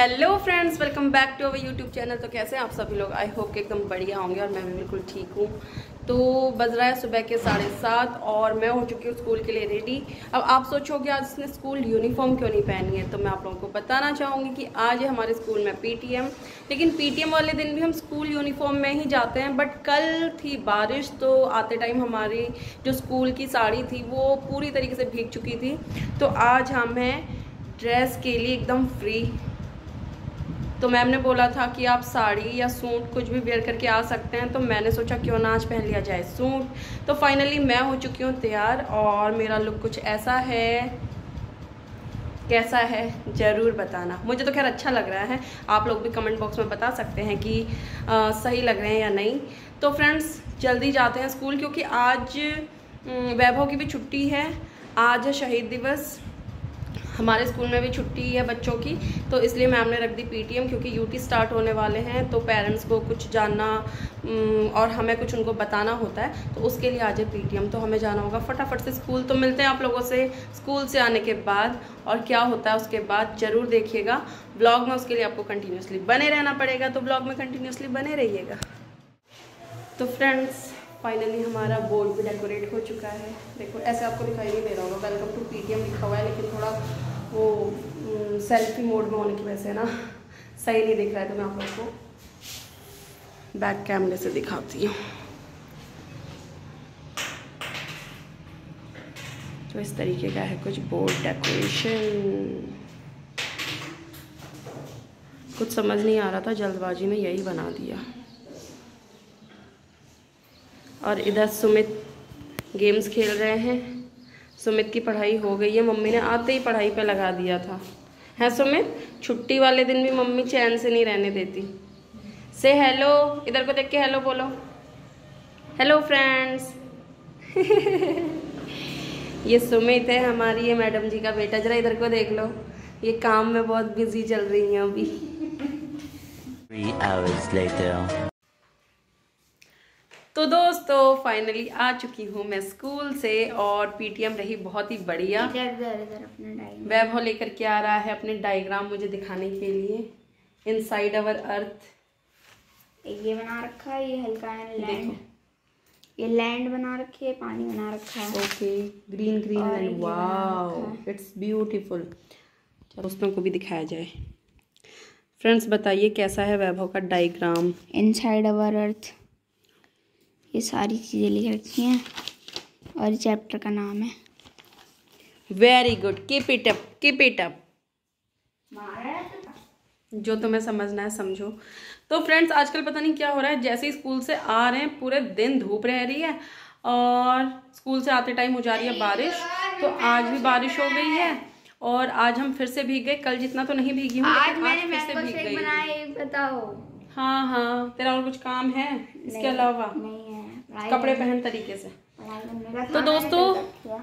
Hello friends welcome back to our YouTube channel तो कैसे हैं आप सभी लोग? आई होप कि एकदम बढ़िया होंगे और मैं भी बिल्कुल ठीक हूँ। तो बज रहा है सुबह के साढ़े सात और मैं हो चुकी हूँ स्कूल के लिए रेडी अब आप सोचोगे आज इसने स्कूल यूनिफॉर्म क्यों नहीं पहनी है? तो मैं आप लोगों को बताना चाहूँगी कि आज है हमारे स्कूल में पीटीएम लेकिन पीटीएम वाले दिन भी हम स्कूल यूनिफॉर्म में ही जाते हैं बट कल थी बारिश तो आते टाइम हमारी जो स्कूल की साड़ी थी, वो पूरी तरीके से भीग चुकी थी। तो आज हम हैं ड्रेस के लिए एकदम फ्री तो मैम ने बोला था कि आप साड़ी या सूट कुछ भी वेयर करके आ सकते हैं तो मैंने सोचा क्यों ना आज पहन लिया जाए सूट। तो फाइनली मैं हो चुकी हूँ तैयार और मेरा लुक कुछ ऐसा है कैसा है ज़रूर बताना। मुझे तो खैर अच्छा लग रहा है। आप लोग भी कमेंट बॉक्स में बता सकते हैं कि आ, सही लग रहे हैं या नहीं। तो फ्रेंड्स जल्दी जाते हैं स्कूल क्योंकि आज वैभव की भी छुट्टी है। आज है शहीद दिवस। हमारे स्कूल में भी छुट्टी है बच्चों की तो इसलिए मैम ने रख दी पीटीएम क्योंकि यूटी स्टार्ट होने वाले हैं तो पेरेंट्स को कुछ जानना और हमें कुछ उनको बताना होता है तो उसके लिए आज है पीटीएम तो हमें जाना होगा। फटाफट से स्कूल तो मिलते हैं आप लोगों से, स्कूल से आने के बाद, और क्या होता है उसके बाद ज़रूर देखिएगा। ब्लॉग में उसके लिए आपको कंटिन्यूसली बने रहना पड़ेगा तो ब्लॉग में कंटिन्यूसली बने रहिएगा। तो फ्रेंड्स फाइनली हमारा बोर्ड भी डेकोरेट हो चुका है। देखो, ऐसे आपको दिखाई नहीं दे रहा होगा। वेलकम टू पीटीएम लिखा हुआ है, लेकिन थोड़ा वो सेल्फी मोड में होने की वजह से ना, सही नहीं दिख रहा है तो मैं आप लोग को बैक कैमरे से दिखाती हूँ। तो इस तरीके का है कुछ बोर्ड डेकोरेशन कुछ समझ नहीं आ रहा था, जल्दबाजी में यही बना दिया। और इधर सुमित गेम्स खेल रहे हैं। सुमित की पढ़ाई हो गई है। मम्मी ने आते ही पढ़ाई पे लगा दिया था। है सुमित? छुट्टी वाले दिन भी मम्मी चैन से नहीं रहने देती। से हेलो इधर को देख के हेलो बोलो। हेलो फ्रेंड्स ये सुमित है हमारी, ये मैडम जी का बेटा। जरा इधर को देख लो। ये काम में बहुत बिज़ी चल रही हैं अभी. तो दोस्तों फाइनली आ चुकी हूँ मैं स्कूल से और पीटीएम रही बहुत ही बढ़िया। वैभव लेकर के आ रहा है अपने डायग्राम मुझे दिखाने के लिए। इन साइड अवर अर्थ ये बना रखा है ये हल्का है लैंड ये लैंड बना रखी है पानी बना रखा है। Okay green green land wow it's beautiful उसमें को भी दिखाया जाए। फ्रेंड्स बताइए कैसा है वैभव का डायग्राम इनसाइड अवर अर्थ ये सारी चीज़ें लिख रखी हैं और चैप्टर का नाम है। Very good keep it up keep it up जो तुम्हें समझना है समझो। तो फ्रेंड्स आजकल पता नहीं क्या हो रहा है। जैसे ही स्कूल से आ रहे हैं पूरे दिन धूप रह रही है और स्कूल से आते टाइम हो जा रही है बारिश। तो आज भी बारिश हो गई है और आज हम फिर से भीग गए। कल जितना तो नहीं भीगी हूँ आज, आज फिर से भीग गई बताओ। हाँ हाँ तेरा और कुछ काम है? इसके अलावा? नहीं कपड़े पहन तरीके से। तो दोस्तों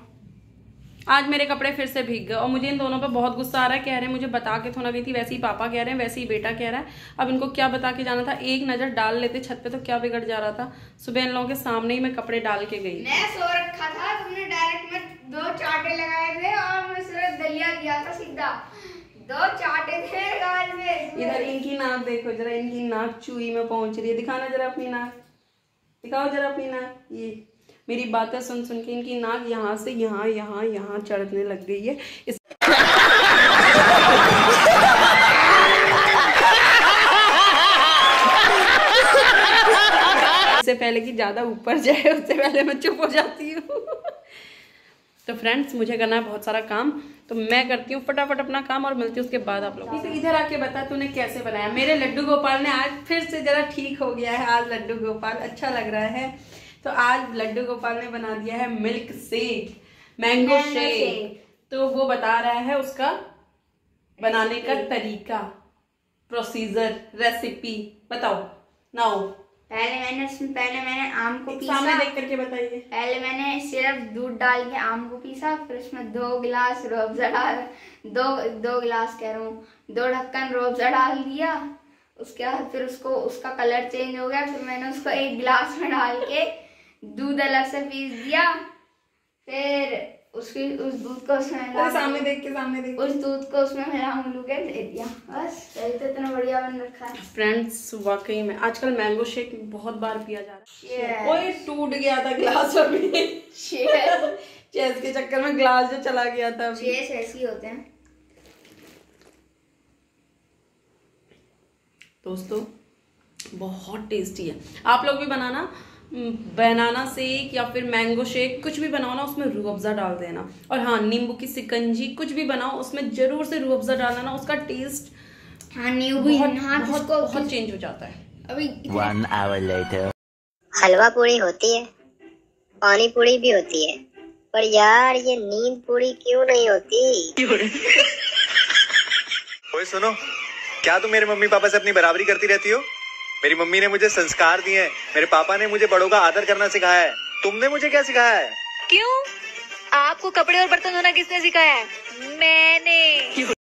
आज मेरे कपड़े फिर से भीग गए और मुझे इन दोनों पे बहुत गुस्सा आ रहा है कह रहे हैं मुझे बता के थोड़ा गई थी वैसे ही पापा कह रहे हैं वैसे ही बेटा कह रहा है। अब इनको क्या बता के जाना था? एक नज़र डाल लेते छत पे तो क्या बिगड़ जा रहा था? सुबह इन लोगों के सामने ही मैं कपड़े डाल के गई। मैं सो रखा था तुमने डायरेक्ट में दो चाटे लगाए थे और मैं सिर्फ़ दलिया दिया था सीधा। दो चाटे थे गाल में। इधर इनकी नाक देखो जरा इनकी नाक चुई में पहुँच रही है। दिखाना जरा अपनी नाक। दिखाओ जरा अपनी नाक, ये मेरी बातें सुन सुन के इनकी नाक यहाँ से यहाँ यहाँ यहाँ चढ़ने लग गई है। इस इससे पहले कि ज़्यादा ऊपर जाए, उससे पहले मैं चुप हो जाती हूँ। तो फ्रेंड्स मुझे करना है बहुत सारा काम। तो मैं करती हूँ फटाफट अपना काम और मिलती हूँ उसके बाद आप लोग इधर आके बता तूने कैसे बनाया? मेरे लड्डू गोपाल ने आज फिर से जरा ठीक हो गया है। आज लड्डू गोपाल अच्छा लग रहा है। तो आज लड्डू गोपाल ने बना दिया है मिल्क शेक मैंगो शेक तो वो बता रहा है उसका बनाने का तरीका प्रोसीजर रेसिपी बताओ नाउ पहले मैंने उसमें पहले मैंने आम को पीसा। सामने देख करके बताइए। पहले मैंने सिर्फ़ दूध डाल के आम को पीसा फिर उसमें दो गिलास रोबजा डाल दो दो गिलास कह रहा हूँ दो ढक्कन रोबजा डाल दिया उसके बाद फिर उसको उसका कलर चेंज हो गया फिर मैंने उसको एक गिलास में डाल के दूध अलग से पीस दिया। फिर उसकी उस दूध को उसमें सामने देख के सामने देख उस दूध को उसमें मिला उलू के दे दिया। बस पिज्जा बन रखा है। फ्रेंड्स वाकई में आजकल मैंगो शेक बहुत बार पिया जा रहा है। Yes. ओए टूट गया था ग्लास अभी। चेस के चक्कर में ग्लास जो चला गया था अभी। शेर ऐसे ही होते हैं। दोस्तों बहुत टेस्टी है। आप लोग भी बनाना। बनाना शेक या फिर मैंगो शेक कुछ भी बनाओ ना उसमें रूह अफ़ज़ा डाल देना। और हाँ नींबू की सिकंजी कुछ भी बनाओ उसमें ज़रूर से रूह अफ़ज़ा डालना ना उसका टेस्ट हाँ नींबू हाँ बहुत बहुत चेंज हो जाता है। अभी. हलवा पूरी होती है पानी पूरी भी होती है पर यार ये नींद पूरी क्यों नहीं होती? ओए सुनो क्या तुम मेरे मम्मी पापा से अपनी बराबरी करती रहती हो? मेरी मम्मी ने मुझे संस्कार दिए मेरे पापा ने मुझे बड़ों का आदर करना सिखाया है। तुमने मुझे क्या सिखाया है? क्यों? आपको कपड़े और बर्तन धोना किसने सिखाया है? मैंने।